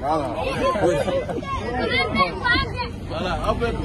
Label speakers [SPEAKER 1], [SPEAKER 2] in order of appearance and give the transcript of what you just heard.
[SPEAKER 1] 来了啊不要走